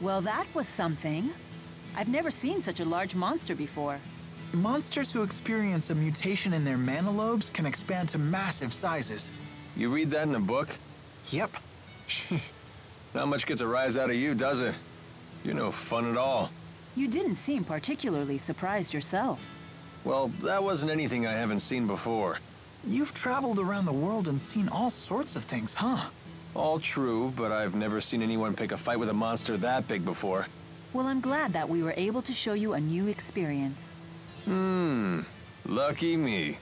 Well, that was something. I've never seen such a large monster before. Monsters who experience a mutation in their mana lobes can expand to massive sizes. You read that in a book? Yep. Not much gets a rise out of you, does it? You're no fun at all. You didn't seem particularly surprised yourself. Well, that wasn't anything I haven't seen before. You've traveled around the world and seen all sorts of things, huh? All true, but I've never seen anyone pick a fight with a monster that big before. Well, I'm glad that we were able to show you a new experience. Hmm, lucky me.